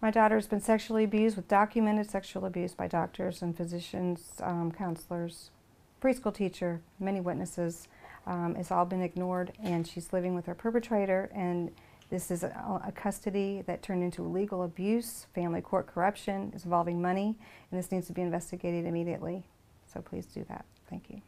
My daughter's been sexually abused with documented sexual abuse by doctors and physicians, um, counselors, preschool teacher, many witnesses. Um, it's all been ignored, and she's living with her perpetrator. And this is a, a custody that turned into legal abuse, family court corruption. is involving money, and this needs to be investigated immediately. So please do that. Thank you.